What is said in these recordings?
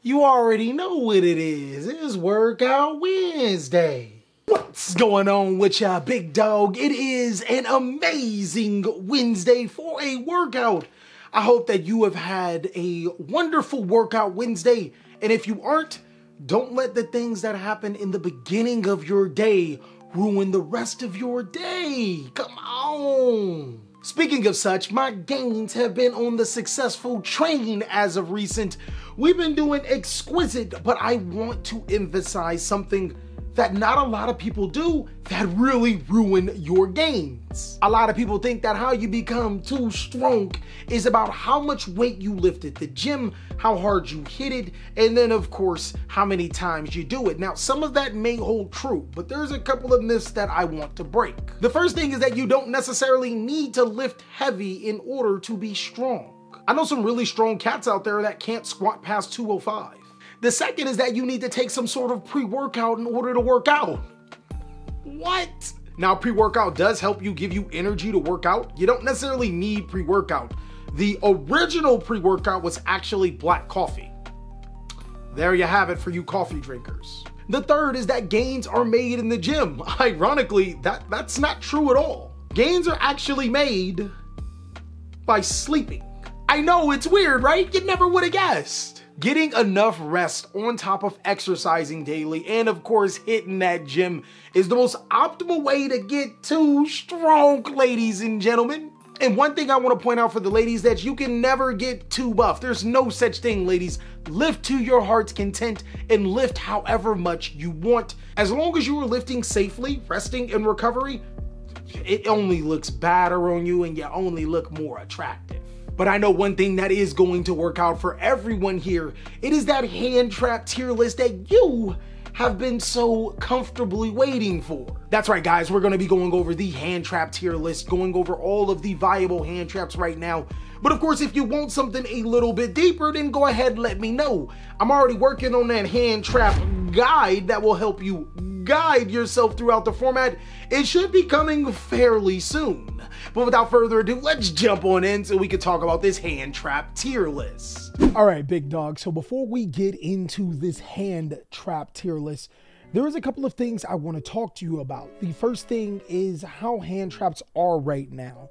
You already know what it is. It's Workout Wednesday. What's going on with ya, big dog? It is an amazing Wednesday for a workout. I hope that you have had a wonderful workout Wednesday. And if you aren't, don't let the things that happen in the beginning of your day ruin the rest of your day. Come on. Speaking of such, my gains have been on the successful train as of recent. We've been doing exquisite, but I want to emphasize something that not a lot of people do that really ruin your gains. A lot of people think that how you become too strong is about how much weight you lift at the gym, how hard you hit it, and then of course, how many times you do it. Now, some of that may hold true, but there's a couple of myths that I want to break. The first thing is that you don't necessarily need to lift heavy in order to be strong. I know some really strong cats out there that can't squat past 205. The second is that you need to take some sort of pre-workout in order to work out. What? Now, pre-workout does help you give you energy to work out. You don't necessarily need pre-workout. The original pre-workout was actually black coffee. There you have it for you coffee drinkers. The third is that gains are made in the gym. Ironically, that, that's not true at all. Gains are actually made by sleeping. I know it's weird, right? You never would have guessed getting enough rest on top of exercising daily and of course hitting that gym is the most optimal way to get too strong ladies and gentlemen and one thing I want to point out for the ladies that you can never get too buff. There's no such thing, ladies. Lift to your heart's content and lift however much you want. As long as you are lifting safely, resting, and recovery, it only looks badder on you and you only look more attractive. But I know one thing that is going to work out for everyone here. It is that hand trap tier list that you have been so comfortably waiting for. That's right, guys, we're gonna be going over the hand trap tier list, going over all of the viable hand traps right now. But of course, if you want something a little bit deeper, then go ahead and let me know. I'm already working on that hand trap guide that will help you guide yourself throughout the format. It should be coming fairly soon. But without further ado, let's jump on in so we can talk about this hand trap tier list. All right, big dog. So before we get into this hand trap tier list, there is a couple of things I want to talk to you about. The first thing is how hand traps are right now.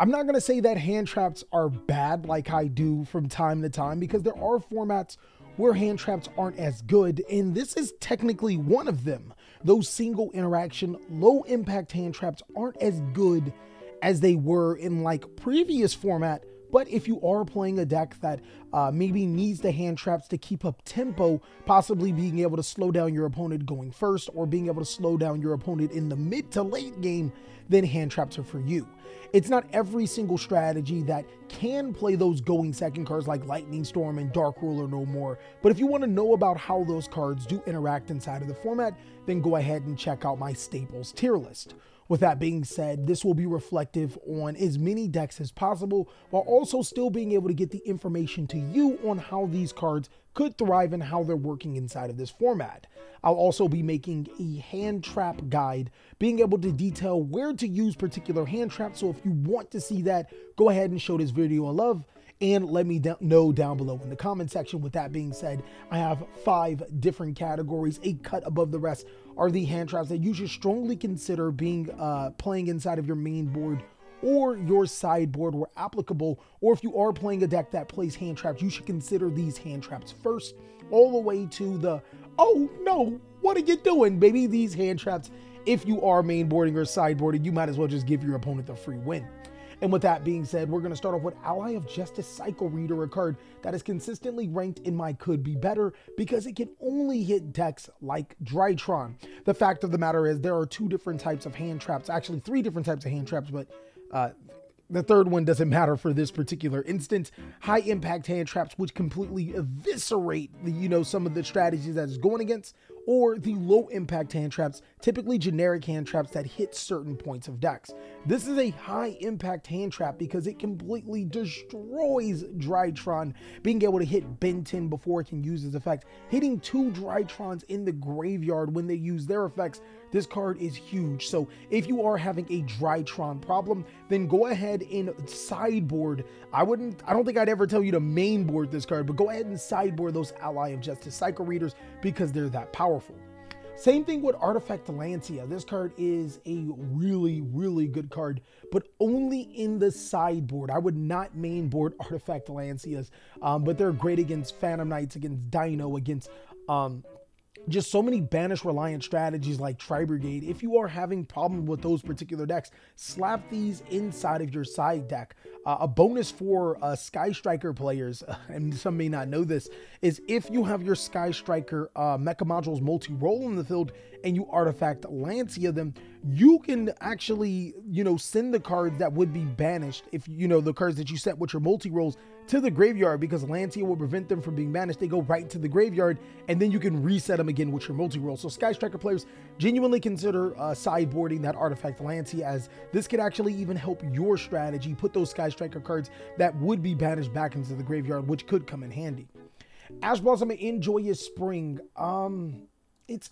I'm not going to say that hand traps are bad like I do from time to time because there are formats where hand traps aren't as good, and this is technically one of them. Those single interaction, low impact hand traps aren't as good as they were in like previous format. But if you are playing a deck that uh, maybe needs the hand traps to keep up tempo, possibly being able to slow down your opponent going first or being able to slow down your opponent in the mid to late game, then hand traps are for you. It's not every single strategy that can play those going second cards like Lightning Storm and Dark Ruler no more. But if you want to know about how those cards do interact inside of the format, then go ahead and check out my staples tier list. With that being said, this will be reflective on as many decks as possible while also still being able to get the information to you on how these cards could thrive and how they're working inside of this format. I'll also be making a hand trap guide, being able to detail where to use particular hand traps. So if you want to see that, go ahead and show this video a love and let me know down below in the comment section. With that being said, I have five different categories. A cut above the rest are the hand traps that you should strongly consider being uh, playing inside of your main board or your sideboard where applicable, or if you are playing a deck that plays hand traps, you should consider these hand traps first, all the way to the, oh no, what are you doing, baby? These hand traps, if you are mainboarding or sideboarding, you might as well just give your opponent the free win. And with that being said, we're going to start off with Ally of Justice Cycle Reader, a card that is consistently ranked in my could be better because it can only hit decks like Drytron. The fact of the matter is there are two different types of hand traps, actually three different types of hand traps, but uh, the third one doesn't matter for this particular instance. High impact hand traps, which completely eviscerate the, you know, some of the strategies that it's going against, or the low impact hand traps, typically generic hand traps that hit certain points of decks. This is a high impact hand trap because it completely destroys Drytron, being able to hit Benten before it can use its effect. Hitting two Drytrons in the graveyard when they use their effects, this card is huge. So if you are having a Drytron problem, then go ahead and sideboard. I wouldn't, I don't think I'd ever tell you to mainboard this card, but go ahead and sideboard those Ally of Justice Cycle Readers because they're that powerful. Same thing with Artifact Lancea. This card is a really, really good card, but only in the sideboard. I would not mainboard Artifact Lanceas, um, but they're great against Phantom Knights, against Dino, against um, just so many banish reliant strategies like Tri Brigade. If you are having problem with those particular decks, slap these inside of your side deck. Uh, a bonus for uh, Sky Striker players, and some may not know this, is if you have your Sky Striker uh, Mecha Modules multi-role in the field and you artifact Lancea them, you can actually, you know, send the cards that would be banished if, you know, the cards that you set with your multi-rolls to the graveyard because Lancea will prevent them from being banished. They go right to the graveyard and then you can reset them again with your multi-roll. So Sky Striker players genuinely consider uh, sideboarding that artifact Lancea as this could actually even help your strategy put those Sky Striker cards that would be banished back into the graveyard, which could come in handy. Ash Blossom and Joyous Spring. Um, it's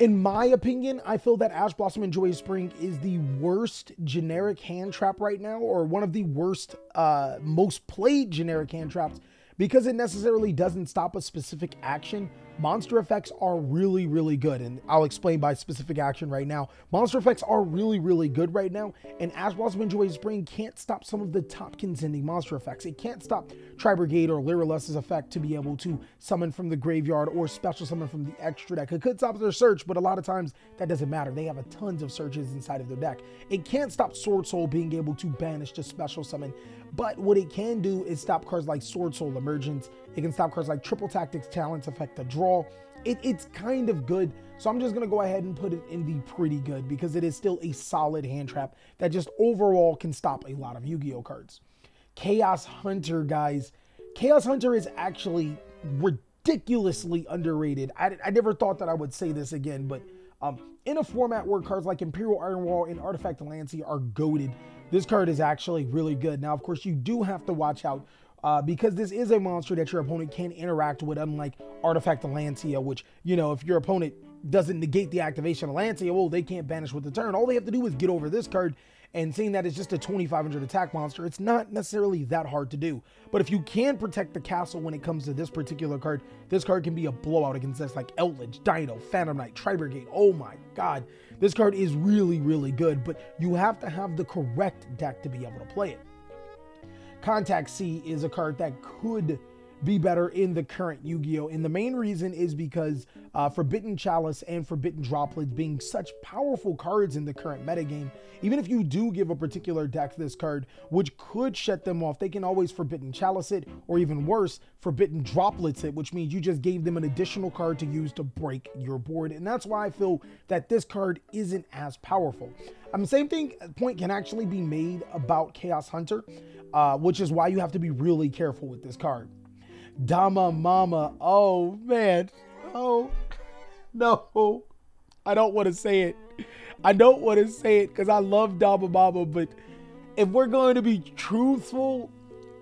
in my opinion, I feel that Ash Blossom and Joyous Spring is the worst generic hand trap right now, or one of the worst, uh, most played generic hand traps because it necessarily doesn't stop a specific action, monster effects are really, really good. And I'll explain by specific action right now. Monster effects are really, really good right now. And Ash Blossom and Joyous Spring can't stop some of the top contending monster effects. It can't stop Tri Brigade or Lyrilusc's effect to be able to summon from the graveyard or special summon from the extra deck. It could stop their search, but a lot of times that doesn't matter. They have a tons of searches inside of their deck. It can't stop Sword Soul being able to banish to special summon but what it can do is stop cards like Sword Soul Emergence. It can stop cards like Triple Tactics Talents Effect the Draw. It, it's kind of good. So I'm just going to go ahead and put it in the pretty good because it is still a solid hand trap that just overall can stop a lot of Yu-Gi-Oh cards. Chaos Hunter, guys. Chaos Hunter is actually ridiculously underrated. I, I never thought that I would say this again, but um, in a format where cards like Imperial Iron Wall and Artifact Lancea are goaded, this card is actually really good. Now, of course, you do have to watch out uh, because this is a monster that your opponent can interact with, unlike Artifact Lancea, which, you know, if your opponent doesn't negate the activation of Lancea, well, they can't banish with the turn. All they have to do is get over this card and seeing that it's just a 2500 attack monster, it's not necessarily that hard to do. But if you can protect the castle when it comes to this particular card, this card can be a blowout against this like Eldlich, Dino, Phantom Knight, Tri Brigade. Oh my god. This card is really, really good, but you have to have the correct deck to be able to play it. Contact C is a card that could be better in the current Yu-Gi-Oh! And the main reason is because uh, Forbidden Chalice and Forbidden Droplets being such powerful cards in the current metagame, even if you do give a particular deck this card, which could shut them off, they can always Forbidden Chalice it, or even worse, Forbidden Droplets it, which means you just gave them an additional card to use to break your board. And that's why I feel that this card isn't as powerful. Um, same thing point can actually be made about Chaos Hunter, uh, which is why you have to be really careful with this card. Dama Mama. Oh man. Oh no. I don't want to say it. I don't want to say it because I love Dama Mama, but if we're going to be truthful,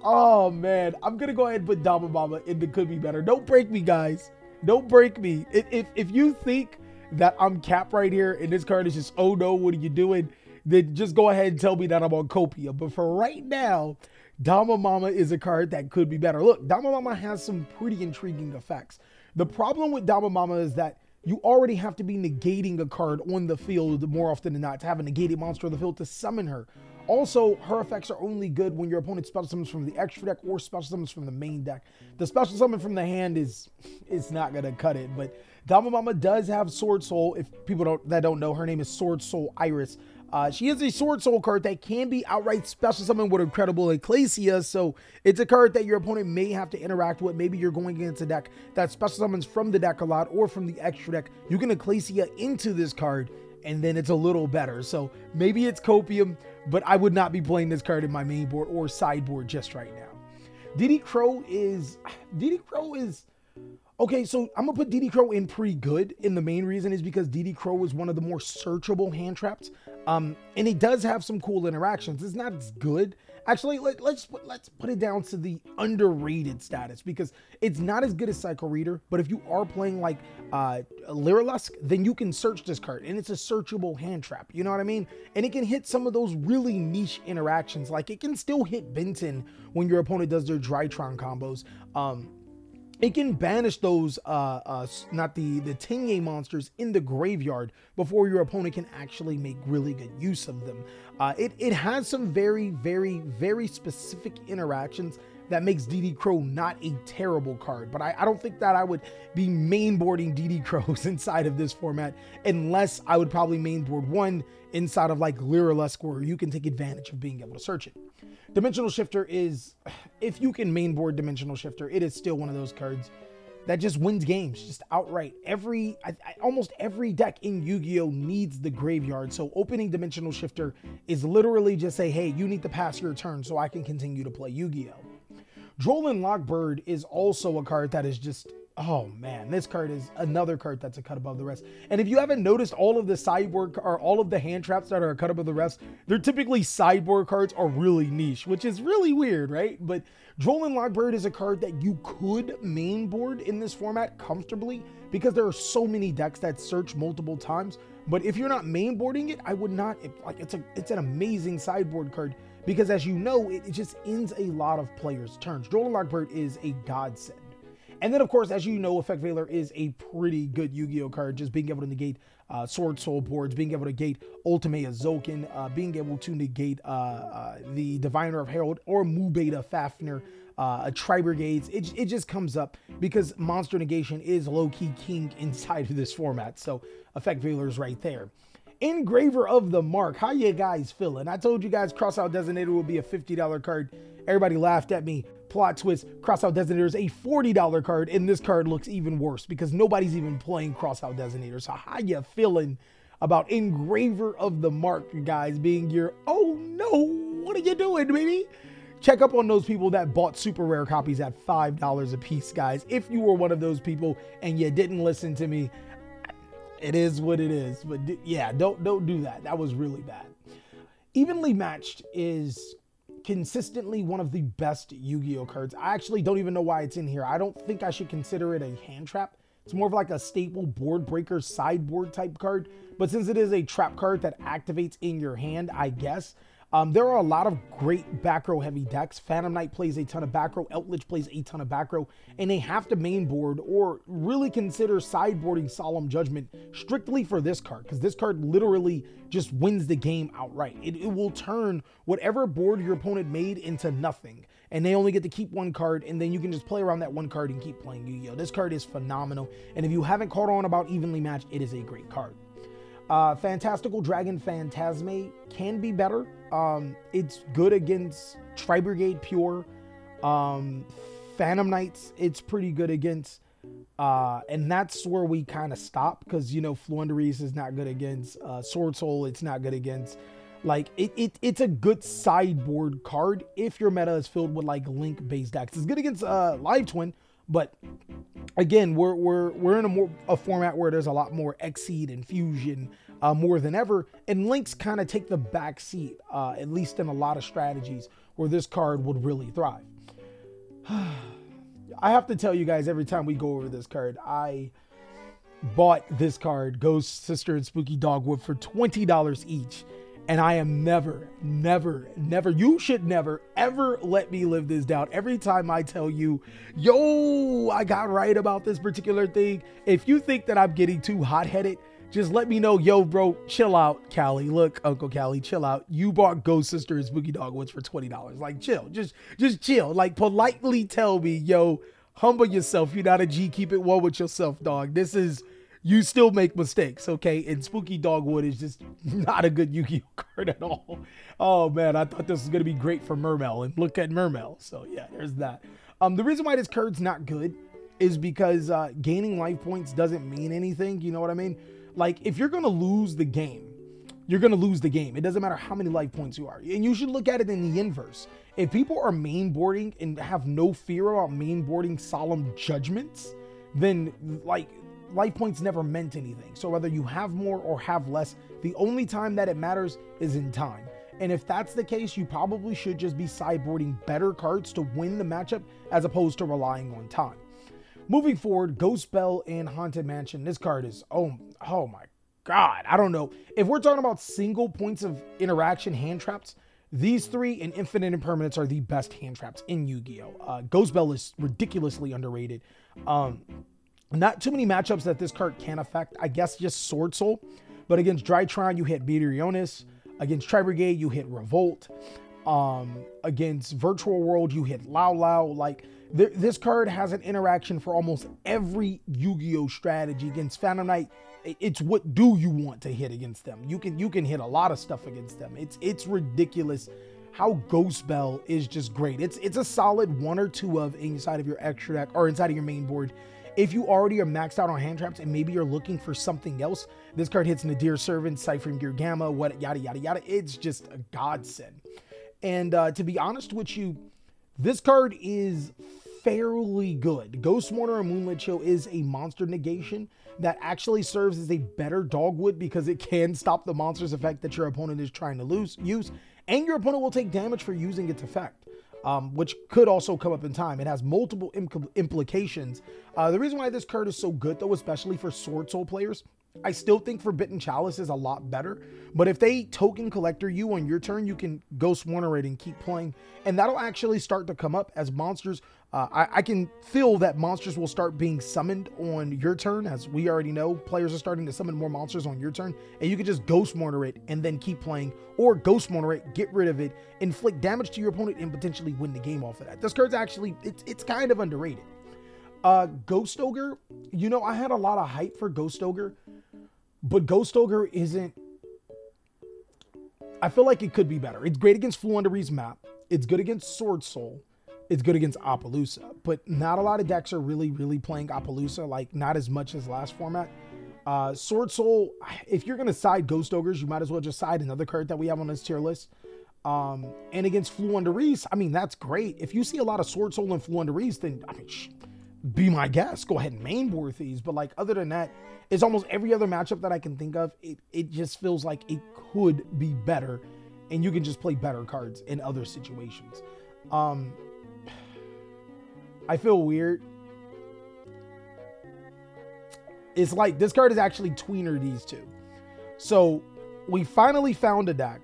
oh man, I'm gonna go ahead and put Dama Mama in the could be better. Don't break me, guys. Don't break me. If if, if you think that I'm cap right here and this card is just oh no, what are you doing? Then just go ahead and tell me that I'm on Copia. But for right now, Dama Mama is a card that could be better. Look, Dama Mama has some pretty intriguing effects. The problem with Dama Mama is that you already have to be negating a card on the field more often than not to have a negated monster on the field to summon her. Also, her effects are only good when your opponent special summons from the extra deck or special summons from the main deck. The special summon from the hand is is not gonna cut it, but Dama Mama does have Sword Soul. If people don't that don't know, her name is Sword Soul Iris. Uh, she is a Sword Soul card that can be outright special summoned with Incredible Ecclesia, so it's a card that your opponent may have to interact with. Maybe you're going against a deck that special summons from the deck a lot or from the extra deck. You can Ecclesia into this card, and then it's a little better. So maybe it's Copium, but I would not be playing this card in my main board or sideboard just right now. DD Crow is DD Crow is Okay, so I'm gonna put DD Crow in pretty good, and the main reason is because DD Crow is one of the more searchable hand traps, um, and it does have some cool interactions. It's not as good, actually. Let, us let's put it down to the underrated status because it's not as good as Psycho Reader. But if you are playing like uh, Lyrilusc, then you can search this card, and it's a searchable hand trap. You know what I mean? And it can hit some of those really niche interactions, like it can still hit Benten when your opponent does their Drytron combos. Um, it can banish those uh, uh not the the Tenyi monsters in the graveyard before your opponent can actually make really good use of them. Uh, it, it has some very very very specific interactions that makes DD Crow not a terrible card. But I, I don't think that I would be mainboarding DD Crows inside of this format unless I would probably mainboard one inside of like Lyrilusc where you can take advantage of being able to search it. Dimensional Shifter is, if you can mainboard Dimensional Shifter, it is still one of those cards that just wins games just outright. Every I, I, almost every deck in Yu-Gi-Oh needs the graveyard. So opening Dimensional Shifter is literally just say, "Hey, you need to pass your turn so I can continue to play Yu-Gi-Oh." Droll Lockbird is also a card that is just Oh man, this card is another card that's a cut above the rest. And if you haven't noticed, all of the sideboard or all of the hand traps that are a cut above the rest, they're typically sideboard cards are really niche, which is really weird, right? But Droll Lockbird is a card that you could mainboard in this format comfortably because there are so many decks that search multiple times. But if you're not mainboarding it, I would not. It, like it's a it's an amazing sideboard card because as you know, it, it just ends a lot of players' turns. Droll Lockbird is a godsend. And then, of course, as you know, Effect Veiler is a pretty good Yu-Gi-Oh card, just being able to negate uh, Sword Soul boards, being able to negate Ultimate Azoken, uh, being able to negate uh, uh the Diviner of Herald or Mu-Beta Fafnir, uh, a Tri Brigades. It, it just comes up because Monster Negation is low-key king inside of this format. So Effect Veiler's right there. Engraver of the Mark. How you guys feeling? I told you guys Crossout Designator will be a $50 card. Everybody laughed at me. Plot twist, Crossout Designator is a $40 card, and this card looks even worse because nobody's even playing Crossout Designator. So how you feeling about Engraver of the Mark, guys, being your, oh no, what are you doing, baby? Check up on those people that bought super rare copies at $5 a piece, guys. If you were one of those people and you didn't listen to me, it is what it is. But yeah, don't don't do that. That was really bad. Evenly matched is consistently one of the best Yu-Gi-Oh cards. I actually don't even know why it's in here. I don't think I should consider it a hand trap. It's more of like a staple board breaker sideboard type card. But since it is a trap card that activates in your hand, I guess um, there are a lot of great back row heavy decks. Phantom Knight plays a ton of back row, plays a ton of back row, and they have to main board or really consider sideboarding Solemn Judgment strictly for this card, because this card literally just wins the game outright. It, it will turn whatever board your opponent made into nothing, and they only get to keep one card, and then you can just play around that one card and keep playing Yu-Gi-Oh! This card is phenomenal, and if you haven't caught on about Evenly Matched, it is a great card. Uh, Fantastical Dragon Phantazmay can be better. Um, it's good against Tri Brigade Pure. Um, Phantom Knights, it's pretty good against. Uh, and that's where we kind of stop because, you know, Floowandereeze is not good against. Uh, Sword Soul, it's not good against. Like, it, it, it's a good sideboard card if your meta is filled with, like, Link based decks. It's good against uh, Live Twin, but again, we're we're we're in a more a format where there's a lot more Exceed and Fusion uh, more than ever, and links kind of take the back seat, uh, at least in a lot of strategies where this card would really thrive. I have to tell you guys every time we go over this card, I bought this card, Ghost Sister and Spooky Dogwood, for twenty dollars each and I am never, never, never, you should never, ever let me live this down. Every time I tell you, yo, I got right about this particular thing, if you think that I'm getting too hot headed, just let me know, yo, bro, chill out, Cali. Look, Uncle Cali, chill out. You bought Ghost Sister and Spooky Dogwoods for $20. Like, chill, just, just chill. Like, politely tell me, yo, humble yourself. You're not a G, keep it one with yourself, dog. This is you still make mistakes, okay? And Spooky Dogwood is just not a good Yu-Gi-Oh card at all. Oh man, I thought this was gonna be great for Mermail, and look at Mermail. So yeah, there's that. Um, the reason why this card's not good is because uh, gaining life points doesn't mean anything. You know what I mean? Like if you're gonna lose the game, you're gonna lose the game. It doesn't matter how many life points you are, and you should look at it in the inverse. If people are main boarding and have no fear about main boarding solemn judgments then like life points never meant anything. So whether you have more or have less, the only time that it matters is in time. And if that's the case, you probably should just be sideboarding better cards to win the matchup as opposed to relying on time. Moving forward, Ghost Belle and Haunted Mansion. This card is oh oh my god. I don't know. If we're talking about single points of interaction hand traps, these three and Infinite Impermanence are the best hand traps in Yu-Gi-Oh! Uh, Ghost Belle is ridiculously underrated. Um, not too many matchups that this card can affect. I guess just Sword Soul. But against Drytron, you hit Meteonis. Against Tri Brigade, you hit Revolt. Um, against Virtual World, you hit Lao Lao. Like, th- this card has an interaction for almost every Yu-Gi-Oh strategy. Against Phantom Knight, it's what do you want to hit against them? You can you can hit a lot of stuff against them. It's it's ridiculous how Ghost Belle is just great. It's it's a solid one or two of inside of your extra deck or inside of your main board. If you already are maxed out on hand traps and maybe you're looking for something else, this card hits Nadir Servant, Ciphering Gear Gamma, what yada yada yada. It's just a godsend. And uh, to be honest with you, this card is fairly good. Ghost Mourner and Moonlit Chill is a monster negation that actually serves as a better dogwood because it can stop the monster's effect that your opponent is trying to lose, use, and your opponent will take damage for using its effect um, which could also come up in time. It has multiple implications. Uh, the reason why this card is so good, though, especially for Sword Soul players, I still think Forbidden Chalice is a lot better. But if they token collector you on your turn, you can Ghost Mourner it and keep playing. And that'll actually start to come up as monsters. Uh, I, I, can feel that monsters will start being summoned on your turn. As we already know, players are starting to summon more monsters on your turn. And you can just Ghost Mourner it and then keep playing. Or Ghost Mourner it, get rid of it, inflict damage to your opponent, and potentially win the game off of that. This card's actually, it's, it's kind of underrated. Uh, Ghost Ogre, you know, I had a lot of hype for Ghost Ogre but Ghost Ogre isn't. I feel like it could be better. It's great against Floowandereeze map. It's good against Sword Soul. It's good against Apollousa. But not a lot of decks are really, really playing Apollousa, like not as much as last format. Uh, Sword Soul, if you're going to side Ghost Ogres, you might as well just side another card that we have on this tier list. Um, and against Floowandereeze, I mean, that's great. If you see a lot of Sword Soul and Floowandereeze, then, I mean, shh, be my guest. Go ahead and main board these. But like other than that, it's almost every other matchup that I can think of. It it just feels like it could be better, and you can just play better cards in other situations. Um, I feel weird. It's like this card is actually tweener these two. So we finally found a deck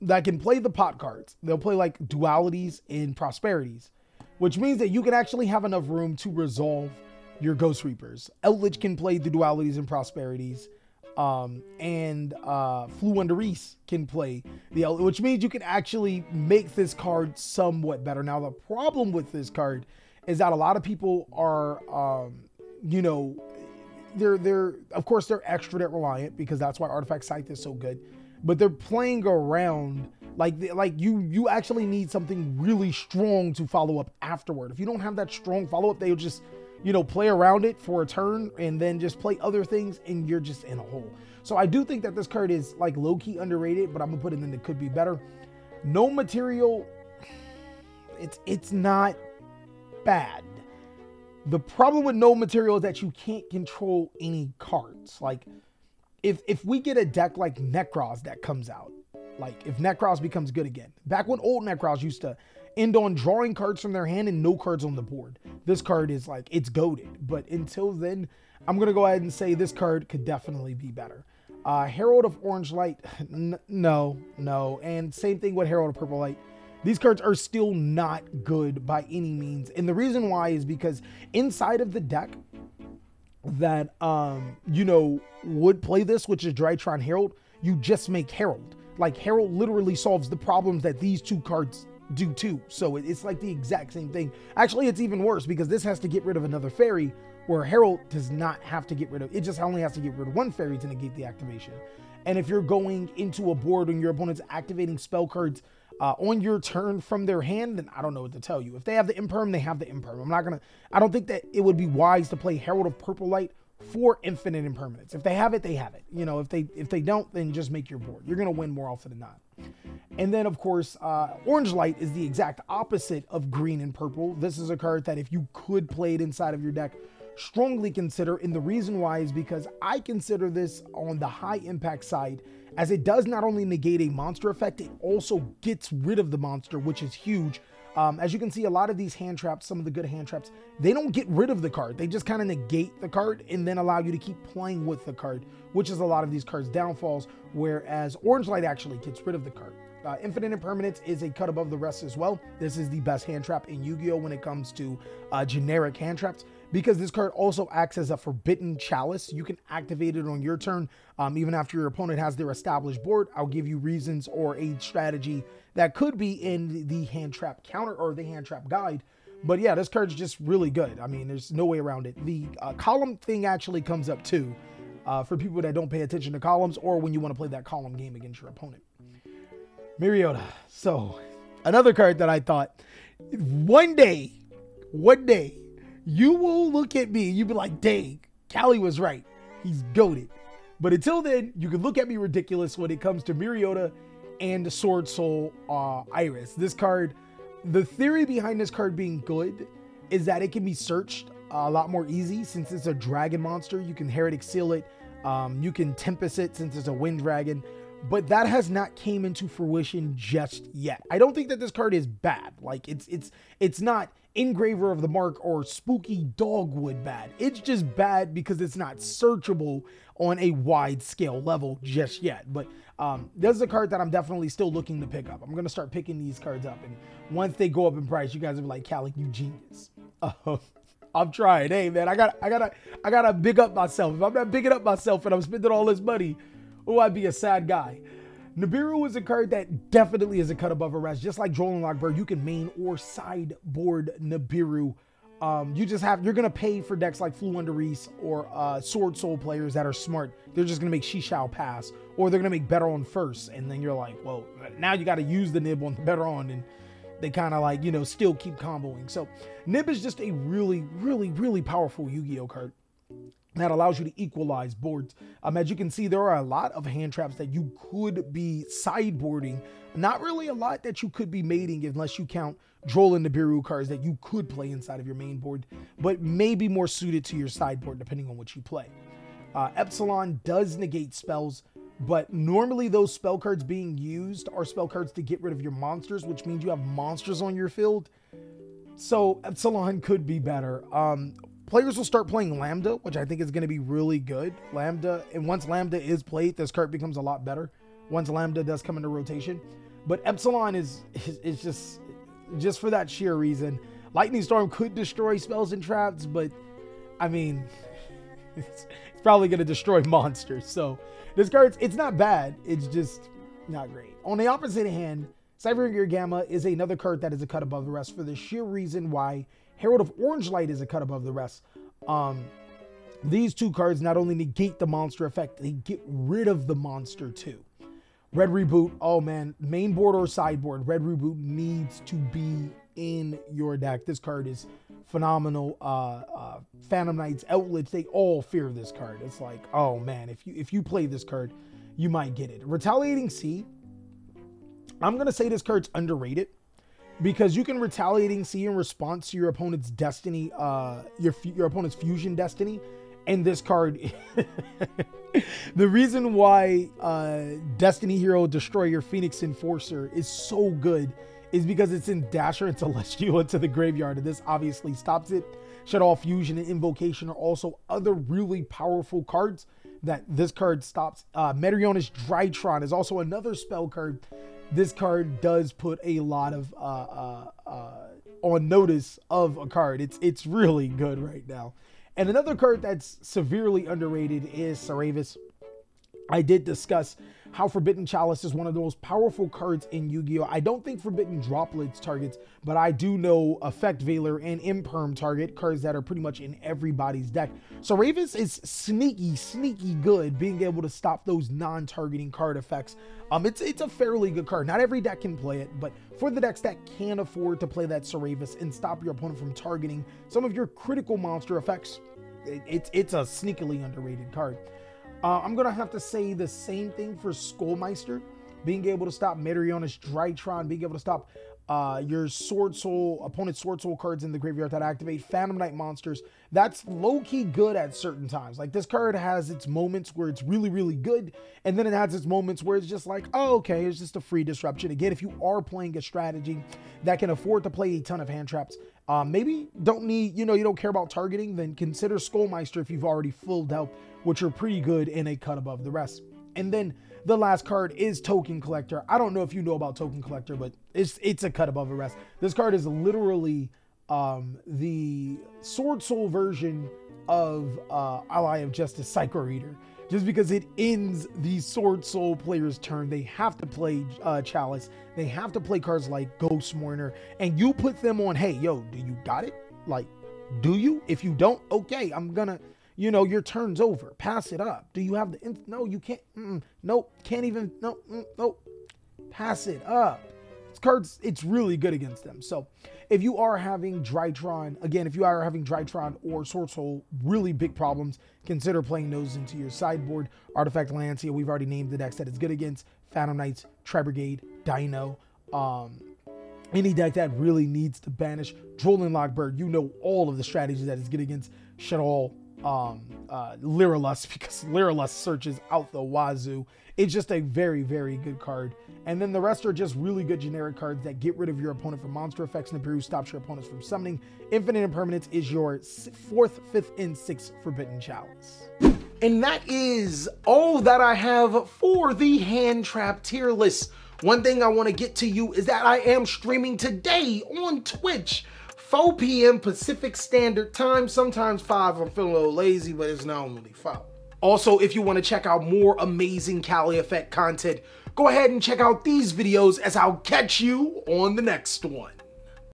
that can play the pot cards. They'll play like dualities and prosperities which means that you can actually have enough room to resolve your Ghost Reapers. Eldlich can play the dualities and prosperities, um, and uh, Floowandereeze can play the El- which means you can actually make this card somewhat better. Now, the problem with this card is that a lot of people are, um, you know, they're they're of course they're extra deck reliant because that's why Artifact Scythe is so good, but they're playing around like like you you actually need something really strong to follow up afterward. If you don't have that strong follow up, they'll just you know play around it for a turn and then just play other things and you're just in a hole. So I do think that this card is like low key underrated, but I'm gonna put it in that could be better. No material, it's it's not bad. The problem with no material is that you can't control any cards. Like if if we get a deck like Nekroz that comes out, like if Nekroz becomes good again. Back when old Nekroz used to end on drawing cards from their hand and no cards on the board. This card is like, it's goaded. But until then, I'm to go ahead and say this card could definitely be better. Uh, Herald of Orange Light, no, no. And same thing with Herald of Purple Light. These cards are still not good by any means. And the reason why is because inside of the deck that, um, you know, would play this, which is Drytron Herald, you just make Herald. Like Herald literally solves the problems that these two cards do too. So it's like the exact same thing. Actually, it's even worse because this has to get rid of another fairy where Herald does not have to get rid of it just only has to get rid of one fairy to negate the activation. And if you're going into a board and your opponent's activating spell cards uh, on your turn from their hand, then I don't know what to tell you. If they have the imperm, they have the imperm. I'm not gonna. I don't think that it would be wise to play Herald of Purple Light for infinite impermanence. If they have it, they have it. You know, if they if they don't, then just make your board. You're gonna win more often than not. And then of course, uh, orange light is the exact opposite of green and purple. This is a card that if you could play it inside of your deck, strongly consider. And the reason why is because I consider this on the high impact side, as it does not only negate a monster effect, it also gets rid of the monster, which is huge. Um, as you can see, a lot of these hand traps, some of the good hand traps, they don't get rid of the card. They just kind of negate the card and then allow you to keep playing with the card, which is a lot of these cards' downfalls. Whereas Orange Light actually gets rid of the card. Uh, Infinite Impermanence is a cut above the rest as well. This is the best hand trap in Yu Gi Oh! when it comes to uh, generic hand traps because this card also acts as a Forbidden Chalice. You can activate it on your turn um, even after your opponent has their established board. I'll give you reasons or a strategy that could be in the hand trap counter or the hand trap guide. But yeah, this card's just really good. I mean, there's no way around it. The uh, column thing actually comes up too uh, for people that don't pay attention to columns or when you want to play that column game against your opponent. Mariota. So, another card that I thought one day, one day, you will look at me, you'll be like, dang, Cali was right. He's goaded. But until then, you can look at me ridiculous when it comes to Mariota and Sword Soul uh, Iris. This card, the theory behind this card being good is that it can be searched a lot more easy since it's a dragon monster. You can Heretic Seal it. Um, you can Tempest it since it's a wind dragon but that has not came into fruition just yet. I don't think that this card is bad. Like it's it's it's not engraver of the mark or spooky dogwood bad. It's just bad because it's not searchable on a wide scale level just yet. But um, this is a card that I'm definitely still looking to pick up. I'm gonna start picking these cards up, and once they go up in price, you guys will be like, "Cali, you genius." I'm trying. Hey man, I got I gotta I gotta big up myself. If I'm not bigging up myself and I'm spending all this money Oh, I'd be a sad guy. Nibiru is a card that definitely is a cut above a rest. Just like Droll and Lockbird, you can main or sideboard Nibiru. Um, you just have, you're going to pay for decks like Floowandereeze or uh, Sword Soul players that are smart. They're just going to make Chixiao pass or they're going to make Baronne first. And then you're like, well, now you got to use the nib on the Baronne. And they kind of like, you know, still keep comboing. So Nib is just a really, really, really powerful Yu Gi Oh card that allows you to equalize boards. Um, as you can see, there are a lot of hand traps that you could be sideboarding. Not really a lot that you could be mating unless you count Droll and Nibiru cards that you could play inside of your main board, but maybe more suited to your sideboard depending on what you play. Uh, Epsilon does negate spells, but normally those spell cards being used are spell cards to get rid of your monsters, which means you have monsters on your field. So Epsilon could be better. Um, players will start playing Lambda, which I think is going to be really good. Lambda, and once Lambda is played, this card becomes a lot better. Once Lambda does come into rotation, but Epsilon is is, is just just for that sheer reason. Lightning Storm could destroy spells and traps, but I mean, it's, it's probably going to destroy monsters. So this card, it's not bad. It's just not great. On the opposite hand, Cyber Gear Gamma is another card that is a cut above the rest for the sheer reason why Herald of Orange Light is a cut above the rest. Um, these two cards not only negate the monster effect, they get rid of the monster too. Red Reboot, oh man, main board or sideboard, Red Reboot needs to be in your deck. This card is phenomenal. Uh, uh, Phantom Knights, Outlets, they all fear this card. It's like, oh man, if you if you play this card, you might get it. Retaliating C, I'm gonna say this card's underrated because you can retaliating C in response to your opponent's destiny, uh, your your opponent's fusion destiny, and this card. the reason why uh, Destiny Hero Destroyer Phoenix Enforcer is so good is because it's in Dasher and Celestial into the graveyard, and this obviously stops it. Shaddoll Fusion and Invocation are also other really powerful cards that this card stops. Uh, Meteonis Drytron is also another spell card this card does put a lot of uh, uh, uh, on notice of a card. It's it's really good right now. And another card that's severely underrated is Sauravis. I did discuss how Forbidden Chalice is one of the most powerful cards in Yu-Gi-Oh! I don't think Forbidden Droplets targets, but I do know Effect Veiler and Imperm target cards that are pretty much in everybody's deck. So Ravis is sneaky, sneaky good being able to stop those non-targeting card effects. Um, it's it's a fairly good card. Not every deck can play it, but for the decks that can afford to play that Sauravis and stop your opponent from targeting some of your critical monster effects, it, it's it's a sneakily underrated card. Uh, I'm gonna have to say the same thing for Skullmeister, being able to stop Meteonis Drytron, being able to stop uh, your Sword Soul, opponent Sword Soul cards in the graveyard that activate Phantom Knight monsters. That's low key good at certain times. Like this card has its moments where it's really, really good, and then it has its moments where it's just like, oh, okay, it's just a free disruption. Again, if you are playing a strategy that can afford to play a ton of hand traps, uh, maybe don't need, you know, you don't care about targeting, then consider Skullmeister if you've already filled out, which are pretty good in a cut above the rest. And then the last card is Token Collector. I don't know if you know about Token Collector, but it's it's a cut above the rest. This card is literally um, the Sword Soul version of uh, Ally of Justice Psycho Reader. Just because it ends the Sword Soul player's turn, they have to play uh, Chalice. They have to play cards like Ghost Mourner, and you put them on. Hey, yo, do you got it? Like, do you? If you don't, okay, I'm gonna you know, your turn's over. Pass it up. Do you have the? no, you can't. Mm, nope, can't even. No, mm, nope. Pass it up. It's cards. It's really good against them. So, if you are having Drytron, again, if you are having Drytron or Sword Soul, really big problems, consider playing those into your sideboard. Artifact Lancea, we've already named the decks that it's good against. Phantom Knights, Tri Brigade, Dino. Um, any deck that really needs to banish Droll and Lockbird, you know all of the strategies that it's good against. Shaddoll, um, uh, Lyrilusc because Lyrilusc searches out the wazoo. It's just a very, very good card. And then the rest are just really good generic cards that get rid of your opponent from monster effects and Nibiru stops your opponents from summoning. Infinite Impermanence is your fourth, fifth, and sixth Forbidden Chalice. And that is all that I have for the hand trap tier list. One thing I want to get to you is that I am streaming today on Twitch. 4 p.m. Pacific Standard Time, sometimes 5. I'm feeling a little lazy, but it's normally 5. Also, if you want to check out more amazing Cali Effect content, go ahead and check out these videos as I'll catch you on the next one.